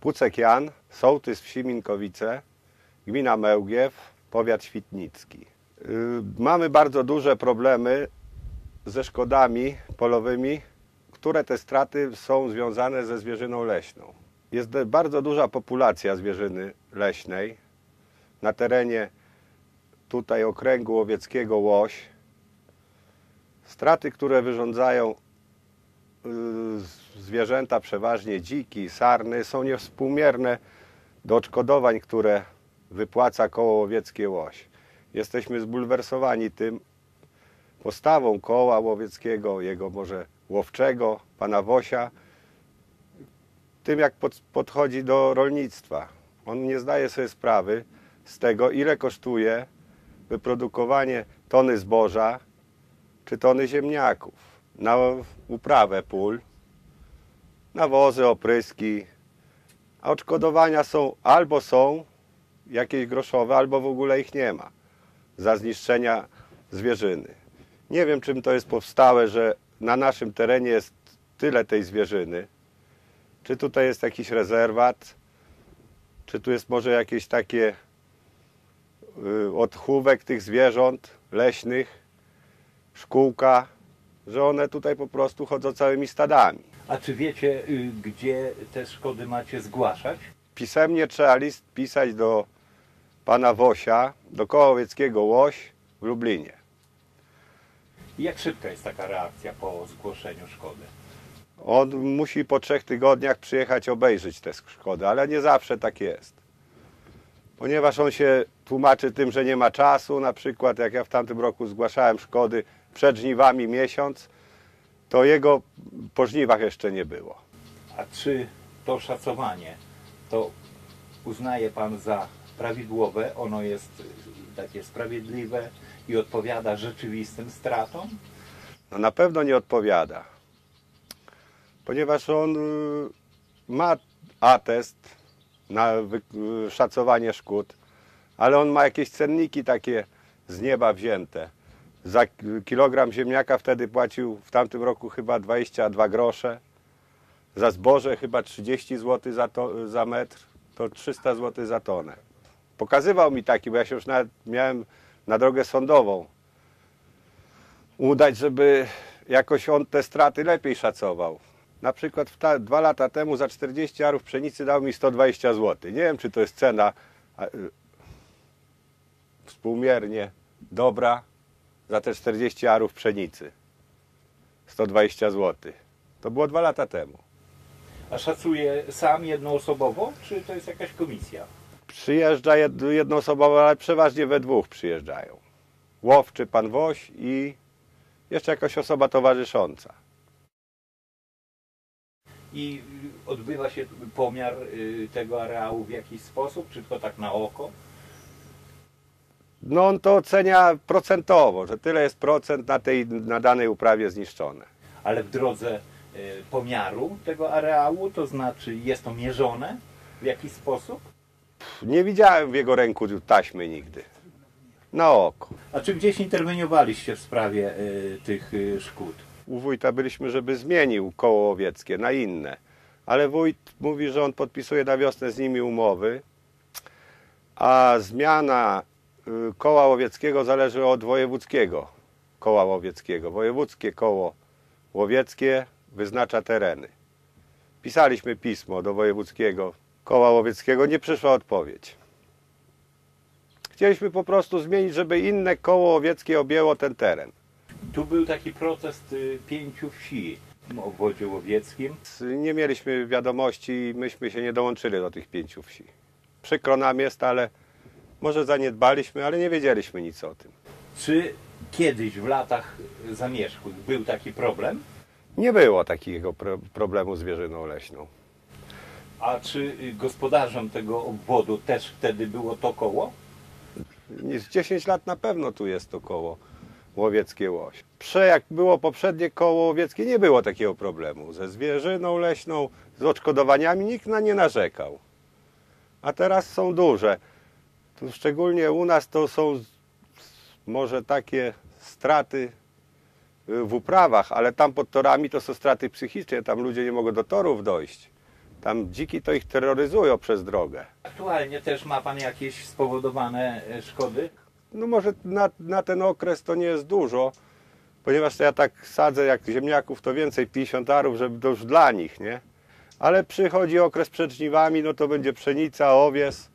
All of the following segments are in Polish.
Pucek Jan, sołtys wsi Minkowice, gmina Mełgiew, powiat świtnicki. Y, Mamy bardzo duże problemy ze szkodami polowymi, które te straty są związane ze zwierzyną leśną. Jest bardzo duża populacja zwierzyny leśnej na terenie tutaj okręgu łowieckiego Łoś. Straty, które wyrządzają y, zwierzęta, przeważnie dziki, sarny, są niewspółmierne do odszkodowań, które wypłaca koło łowieckie Łoś. Jesteśmy zbulwersowani tym postawą koła łowieckiego, jego może łowczego, pana Wosia, tym jak pod, podchodzi do rolnictwa. On nie zdaje sobie sprawy z tego, ile kosztuje wyprodukowanie tony zboża czy tony ziemniaków na uprawę pól, nawozy, opryski, a odszkodowania są albo są jakieś groszowe, albo w ogóle ich nie ma za zniszczenia zwierzyny. Nie wiem, czym to jest powstałe, że na naszym terenie jest tyle tej zwierzyny. Czy tutaj jest jakiś rezerwat, czy tu jest może jakieś takie y, odchówek tych zwierząt leśnych, szkółka, że one tutaj po prostu chodzą całymi stadami. A czy wiecie, y, gdzie te szkody macie zgłaszać? Pisemnie trzeba list pisać do pana Wosia, do koła łowieckiego Łoś w Lublinie. Jak szybka jest taka reakcja po zgłoszeniu szkody? On musi po trzech tygodniach przyjechać obejrzeć te szkody, ale nie zawsze tak jest. Ponieważ on się tłumaczy tym, że nie ma czasu, na przykład jak ja w tamtym roku zgłaszałem szkody przed żniwami miesiąc, to jego po żniwach jeszcze nie było. A czy to szacowanie to uznaje Pan za prawidłowe? Ono jest y, takie sprawiedliwe i odpowiada rzeczywistym stratom? No na pewno nie odpowiada. Ponieważ on y, ma atest na y, szacowanie szkód, ale on ma jakieś cenniki takie z nieba wzięte. Za kilogram ziemniaka wtedy płacił w tamtym roku chyba 22 grosze. Za zboże chyba 30 zł za, to, za metr, to 300 zł za tonę. Pokazywał mi taki, bo ja się już miałem na drogę sądową udać, żeby jakoś on te straty lepiej szacował. Na przykład ta, dwa lata temu za 40 arów pszenicy dał mi 120 zł. Nie wiem, czy to jest cena y, współmiernie dobra za te 40 arów pszenicy. 120 zł. To było dwa lata temu. A szacuje sam jednoosobowo, czy to jest jakaś komisja? Przyjeżdża jed, jednoosobowo, ale przeważnie we dwóch przyjeżdżają. Łowczy pan Woś i jeszcze jakaś osoba towarzysząca. I odbywa się pomiar y, tego areału w jakiś sposób, czy tylko tak na oko? No on to ocenia procentowo, że tyle jest procent na, tej, na danej uprawie zniszczone. Ale w drodze y, pomiaru tego areału, to znaczy jest to mierzone w jakiś sposób? Nie widziałem w jego ręku taśmy nigdy. Na oko. A czy gdzieś interweniowaliście w sprawie y, tych y, szkód? U wójta byliśmy, żeby zmienił koło łowieckie na inne. Ale wójt mówi, że on podpisuje na wiosnę z nimi umowy, a zmiana koła łowieckiego zależy od wojewódzkiego koła łowieckiego. Wojewódzkie koło łowieckie wyznacza tereny. Pisaliśmy pismo do wojewódzkiego koła łowieckiego, nie przyszła odpowiedź. Chcieliśmy po prostu zmienić, żeby inne koło łowieckie objęło ten teren. Tu był taki protest y, pięciu wsi w obwodzie łowieckim. Nie mieliśmy wiadomości i myśmy się nie dołączyli do tych pięciu wsi. Przykro nam jest, ale może zaniedbaliśmy, ale nie wiedzieliśmy nic o tym. Czy kiedyś w latach zamierzchłych był taki problem? Nie było takiego pro problemu z zwierzyną leśną. A czy gospodarzem tego obwodu też wtedy było to koło? Z 10 lat na pewno tu jest to koło łowieckie łoś. Prze jak było poprzednie koło łowieckie, nie było takiego problemu. Ze zwierzyną leśną, z odszkodowaniami nikt na nie narzekał. A teraz są duże. Tu szczególnie u nas to są może takie straty y, w uprawach, ale tam pod torami to są straty psychiczne. Tam ludzie nie mogą do torów dojść. Tam dziki to ich terroryzują przez drogę. Aktualnie też ma pan jakieś spowodowane e, szkody? No może na, na ten okres to nie jest dużo, ponieważ ja tak sadzę jak ziemniaków, to więcej 50 arów, żeby to już dla nich, nie? Ale przychodzi okres przed żniwami, no to będzie pszenica, owies.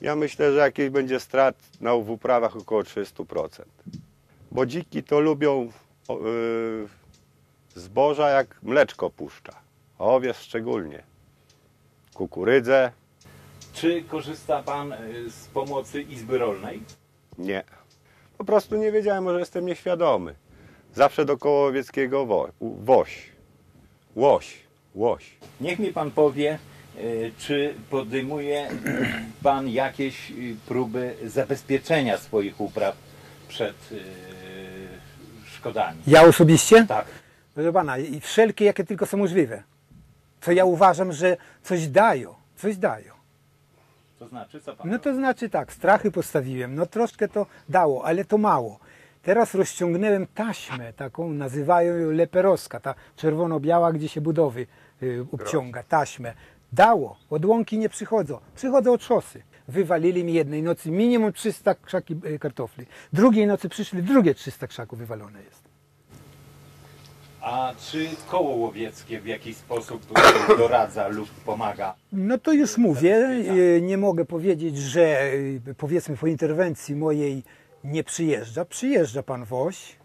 Ja myślę, że jakieś będzie strat na w uprawach około 300%. Bo dziki to lubią yy, zboża jak mleczko puszcza, a owies szczególnie. Kukurydzę Czy korzysta pan e, z pomocy Izby Rolnej? Nie. Po prostu nie wiedziałem, może jestem nieświadomy. Zawsze do Kołowieckiego wo, woś. Łoś. Łoś. Niech mi pan powie, czy podejmuje pan jakieś e, próby zabezpieczenia swoich upraw przed e, szkodami? Ja osobiście? Tak. Proszę pana, i wszelkie jakie tylko są możliwe. Co ja uważam, że coś dają, coś dają. To znaczy, co pan No to znaczy tak, strachy postawiłem, no troszkę to dało, ale to mało. Teraz rozciągnąłem taśmę, taką nazywają ją leperowska, ta czerwono-biała, gdzie się budowy y, obciąga, taśmę. Dało, od łąki nie przychodzą, przychodzą od szosy. Wywalili mi jednej nocy minimum 300 krzaki y, kartofli, drugiej nocy przyszli, drugie 300 krzaków wywalone jest. A czy koło łowieckie w jakiś sposób e, doradza lub pomaga? No to już mówię, y, nie mogę powiedzieć, że y, powiedzmy po interwencji mojej nie przyjeżdża. Przyjeżdża pan Woś.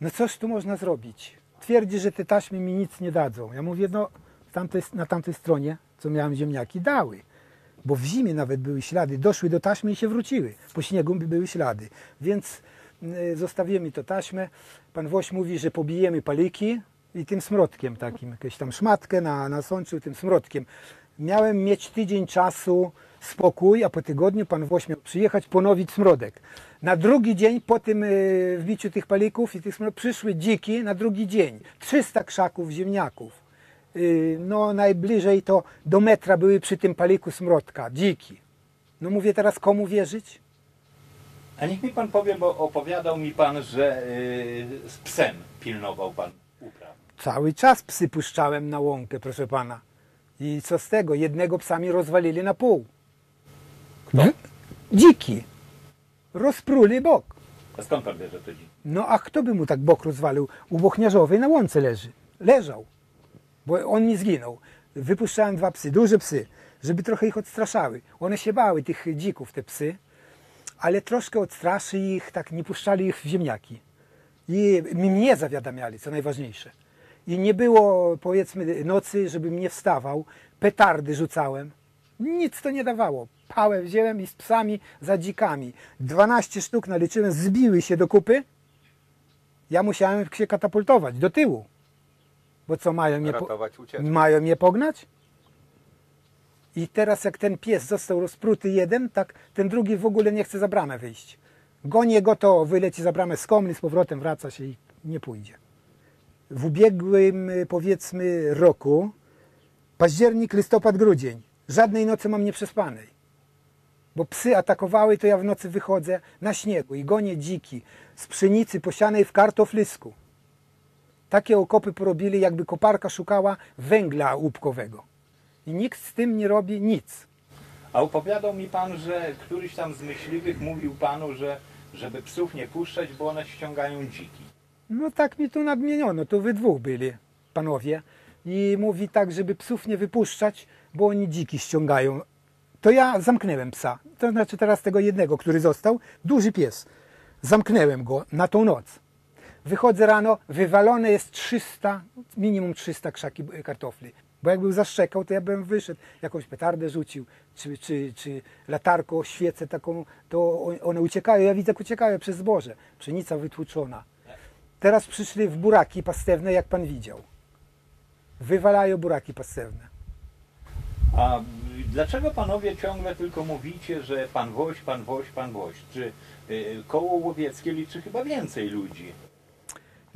No cóż tu można zrobić? Twierdzi, że te taśmy mi nic nie dadzą. Ja mówię, no tamtej, na tamtej stronie, co miałem ziemniaki, dały. Bo w zimie nawet były ślady, doszły do taśmy i się wróciły. Po śniegu były ślady. Więc y, zostawimy to taśmę. Pan Woś mówi, że pobijemy paliki i tym smrodkiem takim, jakąś tam szmatkę na, nasączył tym smrodkiem. Miałem mieć tydzień czasu spokój, a po tygodniu pan Woś miał przyjechać, ponowić smrodek. Na drugi dzień po tym y, wbiciu tych palików i tych smrodek przyszły dziki na drugi dzień. 300 krzaków ziemniaków. Y, no najbliżej to do metra były przy tym paliku smrodka, dziki. No mówię teraz komu wierzyć? A niech mi pan powie, bo opowiadał mi pan, że e, z psem pilnował pan upraw. Cały czas psy puszczałem na łąkę, proszę pana. I co z tego? Jednego psa mi rozwalili na pół. Kto? Dziki. Rozpruli bok. A skąd pan wie, że to dziki? No a kto by mu tak bok rozwalił? U Bochniarzowej na łące leży. Leżał. Bo on nie zginął. Wypuszczałem dwa psy, duże psy, żeby trochę ich odstraszały. One się bały, tych dzików, te psy, ale troszkę odstraszy ich, tak nie puszczali ich w ziemniaki. I mnie zawiadamiali, co najważniejsze. I nie było, powiedzmy, nocy, żebym nie wstawał. Petardy rzucałem. Nic to nie dawało. Pałę wziąłem i z psami za dzikami. 12 sztuk naliczyłem, zbiły się do kupy. Ja musiałem się katapultować do tyłu. Bo co, mają mnie, po, mają mnie pognać? I teraz jak ten pies został rozpruty jeden, tak ten drugi w ogóle nie chce za bramę wyjść. Gonię go, to wyleci za bramę z komli, z powrotem wraca się i nie pójdzie. W ubiegłym, y, powiedzmy, roku, październik, listopad, grudzień, żadnej nocy mam nieprzespanej. Bo psy atakowały, to ja w nocy wychodzę na śniegu i gonię dziki z pszenicy posianej w kartoflysku. Takie okopy porobili, jakby koparka szukała węgla łupkowego. I nikt z tym nie robi nic. A opowiadał mi pan, że któryś tam z myśliwych mówił panu, że żeby psów nie puszczać, bo one ściągają dziki. No tak mi tu nadmieniono, to wy dwóch byli, panowie. I mówi tak, żeby psów nie wypuszczać, bo oni dziki ściągają. To ja zamknęłem psa. To znaczy teraz tego jednego, który został, duży pies. Zamknęłem go na tą noc. Wychodzę rano, wywalone jest 300, minimum 300 krzaki e, kartofli. Bo jak był zaszczekał, to ja bym wyszedł, jakąś petardę rzucił, czy, czy, czy latarką, świecę taką, to one uciekają. Ja widzę, jak uciekają przez zboże. Pszenica wytłuczona. Teraz przyszli w buraki pastewne, jak pan widział. Wywalają buraki pastewne. A y, dlaczego panowie ciągle tylko mówicie, że pan Woś, pan Woś, pan Woś? Czy y, koło łowieckie liczy chyba więcej ludzi?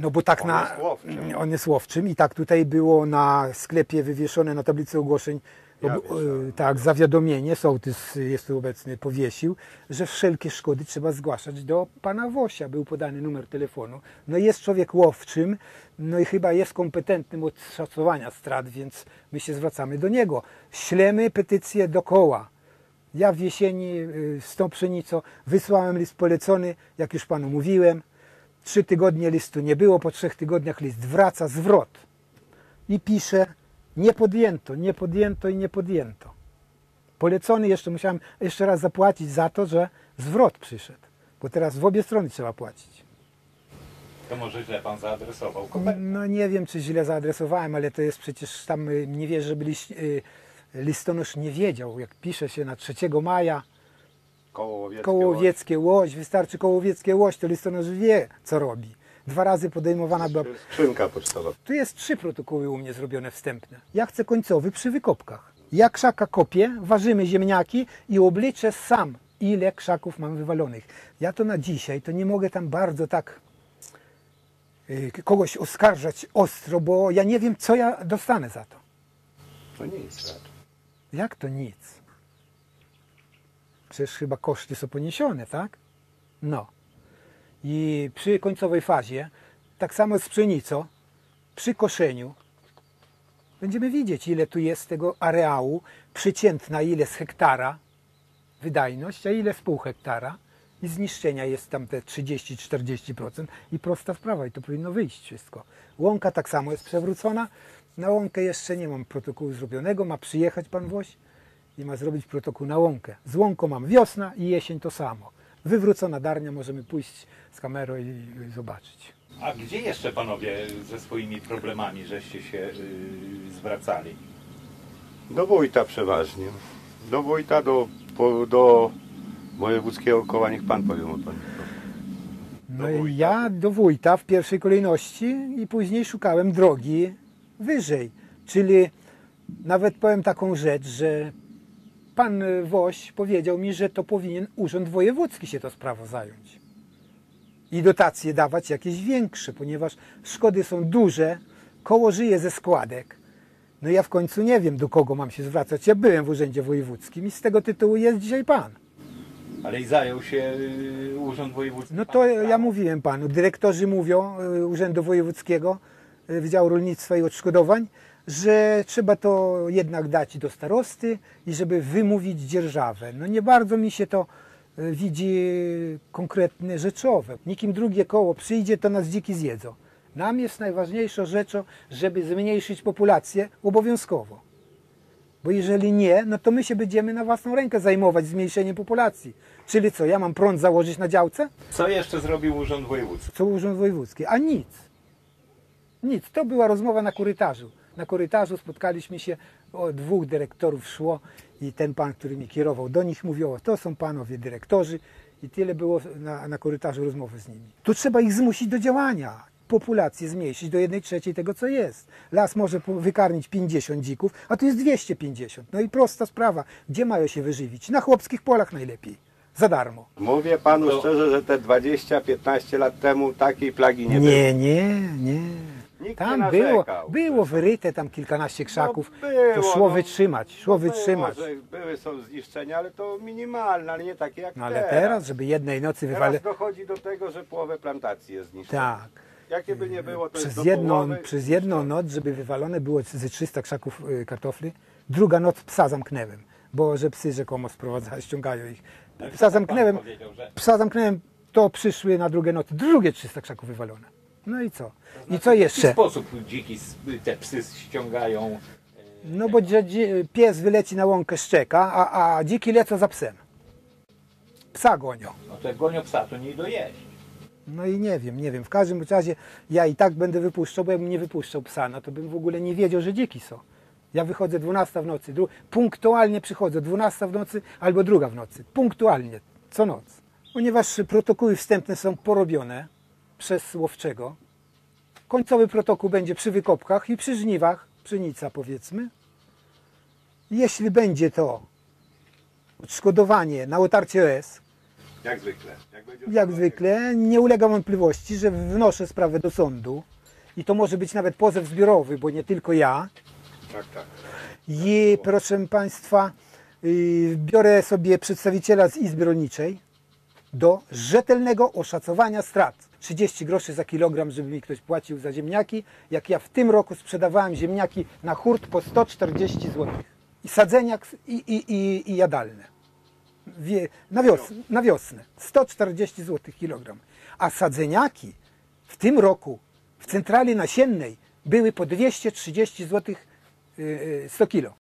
No bo tak On na. jest łowczym. On jest łowczym i tak tutaj było na sklepie wywieszone na tablicy ogłoszeń. Ja ob- e, tak, zawiadomienie, sołtys jest tu obecny, powiesił, że wszelkie szkody trzeba zgłaszać do pana Wosia. Był podany numer telefonu. No jest człowiek łowczym, no i chyba jest kompetentnym od szacowania strat, więc my się zwracamy do niego. Ślemy petycję dokoła. Ja w jesieni y, z tą pszenicą wysłałem list polecony, jak już panu mówiłem. Trzy tygodnie listu nie było, po trzech tygodniach list wraca, zwrot. I pisze, nie podjęto, nie podjęto i nie podjęto. Polecony jeszcze musiałem jeszcze raz zapłacić za to, że zwrot przyszedł. Bo teraz w obie strony trzeba płacić. To może źle pan zaadresował kopertę. No nie wiem, czy źle zaadresowałem, ale to jest przecież tam, y, nie wierzę, żeby y, listonosz nie wiedział. Jak pisze się na 3 maja, Koło łowieckie. koło łowieckie łoś, wystarczy koło łowieckie łoś, to listonosz wie, co robi. Dwa razy podejmowana była. Skrzynka pocztowa. Tu jest trzy protokoły u mnie zrobione wstępne. Ja chcę końcowy przy wykopkach. Ja krzaka kopię, ważymy ziemniaki i obliczę sam, ile krzaków mam wywalonych. Ja to na dzisiaj, to nie mogę tam bardzo tak y, kogoś oskarżać ostro, bo ja nie wiem, co ja dostanę za to. To nic. Jak to nic? Przecież chyba koszty są poniesione, tak? No. I przy końcowej fazie, tak samo z pszenicą, przy koszeniu, będziemy widzieć, ile tu jest tego areału, przeciętna ile z hektara wydajność, a ile z pół hektara i zniszczenia jest tam te 30-40% i prosta sprawa i to powinno wyjść wszystko. Łąka tak samo jest przewrócona. Na łąkę jeszcze nie mam protokołu zrobionego, ma przyjechać pan Woś i ma zrobić protokół na łąkę. Z łąką mam wiosna i jesień to samo. Wywrócona darnia, możemy pójść z kamerą i, i zobaczyć. A gdzie jeszcze panowie ze swoimi problemami żeście się y, zwracali? Do wójta przeważnie. Do wójta, do, po, do wojewódzkiego koła, niech pan powie mu pan. No i ja do wójta w pierwszej kolejności i później szukałem drogi wyżej. Czyli nawet powiem taką rzecz, że pan Woś powiedział mi, że to powinien urząd wojewódzki się to sprawą zająć. I dotacje dawać jakieś większe, ponieważ szkody są duże, koło żyje ze składek. No ja w końcu nie wiem, do kogo mam się zwracać. Ja byłem w urzędzie wojewódzkim i z tego tytułu jest dzisiaj pan. Ale i zajął się y, Urząd Wojewódzki. No to ja mówiłem panu, dyrektorzy mówią y, Urzędu Wojewódzkiego, y, Wydziału Rolnictwa i Odszkodowań, że trzeba to jednak dać do starosty i żeby wymówić dzierżawę. No nie bardzo mi się to y, widzi konkretne rzeczowe. Nikim drugie koło przyjdzie, to nas dziki zjedzą. Nam jest najważniejszą rzeczą, żeby zmniejszyć populację obowiązkowo. Bo jeżeli nie, no to my się będziemy na własną rękę zajmować zmniejszeniem populacji. Czyli co, ja mam prąd założyć na działce? Co jeszcze zrobił Urząd Wojewódzki? Co Urząd Wojewódzki? A nic. Nic. To była rozmowa na korytarzu. Na korytarzu spotkaliśmy się, o, dwóch dyrektorów szło i ten pan, który mi kierował do nich mówił, o, to są panowie dyrektorzy i tyle było na, na korytarzu rozmowy z nimi. Tu trzeba ich zmusić do działania. Populację zmniejszyć do jednej trzeciej tego, co jest. Las może wykarmić 50 dzików, a tu jest 250. No i prosta sprawa. Gdzie mają się wyżywić? Na chłopskich polach najlepiej. Za darmo. Mówię panu To- szczerze, że te 20-15 lat temu takiej plagi nie, było. Nie, nie, nie. Nikt Tam nie było, było wyryte tam kilkanaście krzaków. No było, to szło no, wytrzymać, szło No było, wytrzymać. że były są zniszczenia, ale to minimalne, ale nie takie jak No ale teraz. teraz, żeby jednej nocy wywali... Teraz dochodzi do tego, że połowę plantacji jest zniszczona. Tak. Jakie by nie było, to jest Przez do jedną, połowy przez jedną noc, żeby wywalone było ze 300 krzaków y, kartofli, druga noc psa zamknęłem, bo że psy rzekomo sprowadzają, ściągają ich. Psa zamknęłem, psa zamknęłem, to przyszły na drugie nocy, drugie 300 krzaków wywalone. No i co? I znaczy, co W jaki jeszcze? sposób dziki s- te psy ściągają? No bo pies wyleci na łąkę szczeka, a, a dziki lecą za psem. Psa gonią. No to jak gonią psa, to nie dojeść. No i nie wiem, nie wiem. W każdym razie ja i tak będę wypuszczał, bo jakbym nie wypuszczał psa, no to bym w ogóle nie wiedział, że dziki są. Ja wychodzę 12 w nocy, dru- punktualnie przychodzę 12 w nocy albo druga w nocy. Punktualnie, co noc. Ponieważ protokoły wstępne są porobione przez łowczego, końcowy protokół będzie przy wykopkach i przy żniwach, pszenica powiedzmy. Jeśli będzie to odszkodowanie na otarcie OS, Jak zwykle. Jak, Jak zwykle nie ulega wątpliwości, że wnoszę sprawę do sądu i to może być nawet pozew zbiorowy, bo nie tylko ja. Tak, tak. I proszę Państwa, yy, biorę sobie przedstawiciela z Izby Rolniczej do rzetelnego oszacowania strat. 30 groszy za kilogram, żeby mi ktoś płacił za ziemniaki, jak ja w tym roku sprzedawałem ziemniaki na hurt po 140 zł. I sadzeniak i, i, i, i jadalne. Wie, na, na wiosnę. 140 zł kilogram. A sadzeniaki w tym roku w centrali nasiennej były po 230 zł 100 kilo.